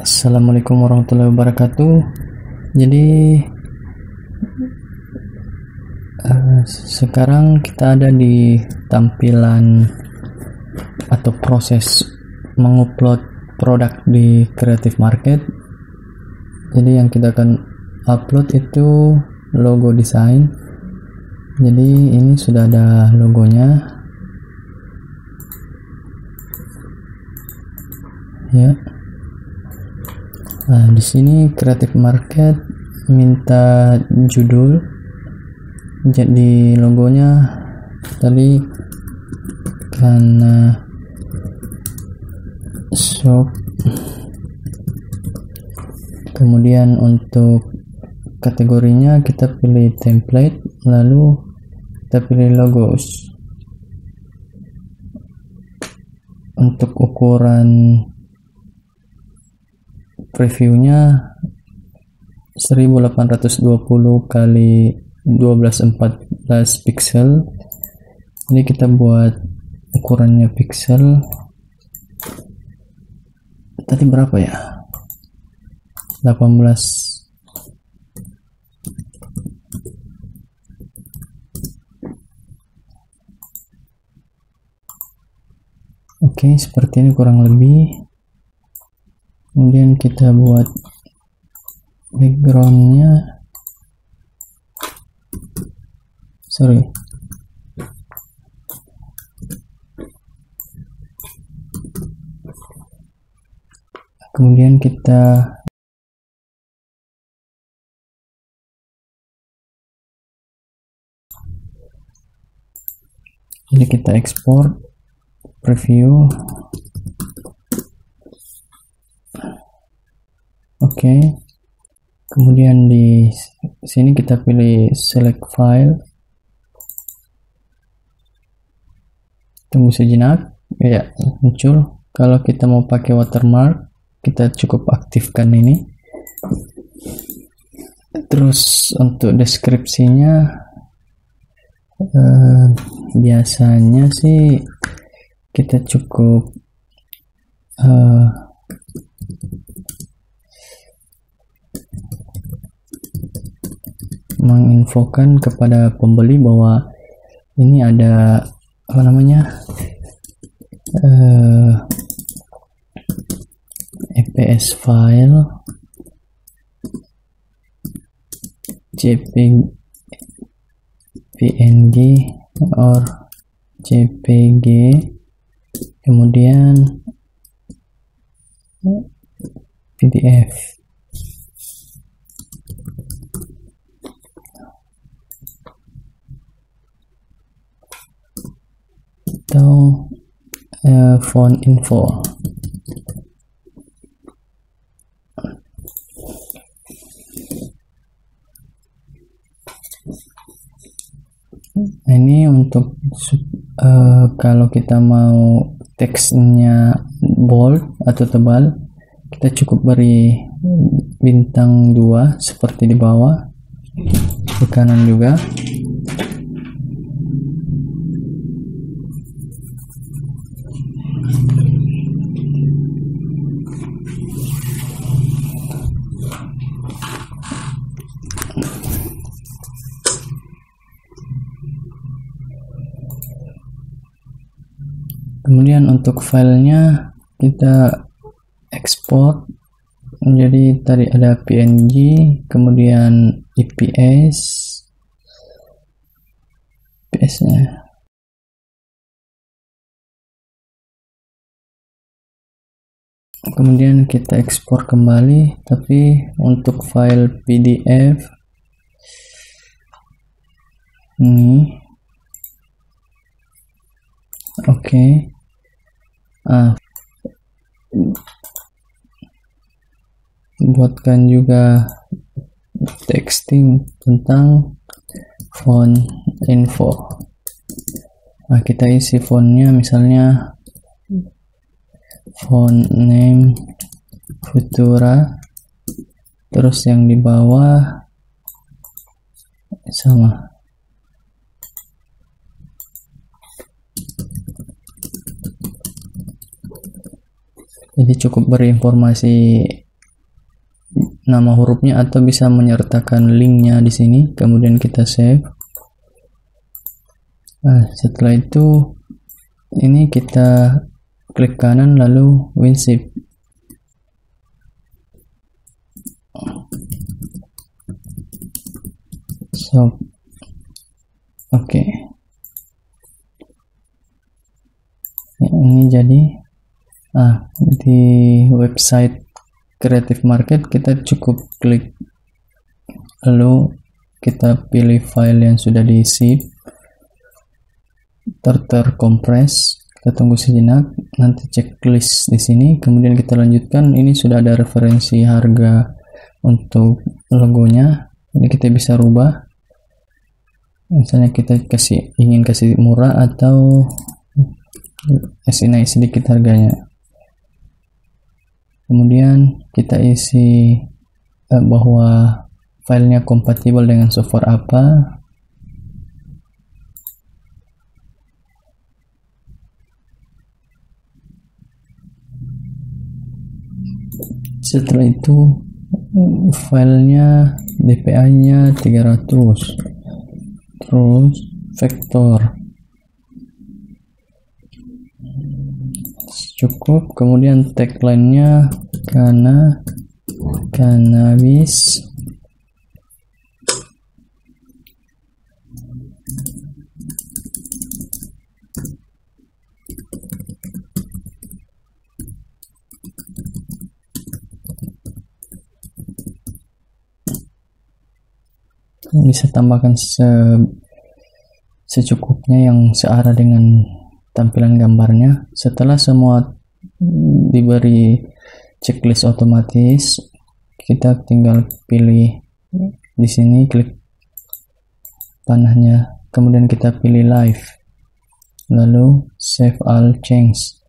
Assalamualaikum warahmatullahi wabarakatuh. Jadi uh, sekarang kita ada di tampilan atau proses mengupload produk di Creative Market. Jadi yang kita akan upload itu logo desain. Jadi ini sudah ada logonya. Ya. Nah, di sini Creative Market minta judul. Jadi logonya tadi karena shop kemudian untuk kategorinya kita pilih template lalu kita pilih logos untuk ukuran previewnya 1820 kali 1214 pixel ini kita buat ukurannya pixel tadi berapa ya? 18 Oke, seperti ini kurang lebih. Kemudian kita buat backgroundnya. Sorry. Kemudian kita jadi kita ekspor preview okay. kemudian di sini kita pilih select file. Tunggu sejenak. Ya muncul. Kalau kita mau pakai watermark kita cukup aktifkan ini. Terus untuk deskripsinya eh, biasanya sih kita cukup uh, menginfokan kepada pembeli bahwa ini ada apa namanya uh, eh, EPS file JPG PNG or JPG kemudian PDF atau uh, phone info? Ini untuk uh, kalau kita mau teksnya bold atau tebal kita cukup beri bintang dua seperti di bawah di kanan juga kemudian untuk filenya kita ekspor jadi tadi ada png kemudian ips ips nya kemudian kita ekspor kembali tapi untuk file pdf ini. Oke. okay ah. Buatkan juga texting tentang font info. Nah kita isi fontnya misalnya font name futura terus yang di bawah sama jadi cukup berinformasi nama hurufnya atau bisa menyertakan linknya di sini. Kemudian kita save. Nah setelah itu ini kita klik kanan lalu WinZip so oke. Okay. ya, ini jadi ah di website creative market kita cukup klik. Lalu kita pilih file yang sudah di zip ter terkompres. Kita tunggu sejenak. Nanti checklist di sini. Kemudian kita lanjutkan. Ini sudah ada referensi harga untuk logonya. Ini kita bisa rubah. Misalnya kita kasih ingin kasih murah atau kasih naik sedikit harganya kemudian kita isi eh, bahwa filenya kompatibel dengan software apa. Setelah itu filenya DPA nya 300 terus vektor cukup. Kemudian tagline-nya karena cannabis. Bisa tambahkan se secukupnya yang searah dengan tampilan gambarnya. Setelah semua diberi checklist otomatis kita tinggal pilih di sini klik panahnya kemudian kita pilih live. Lalu save all change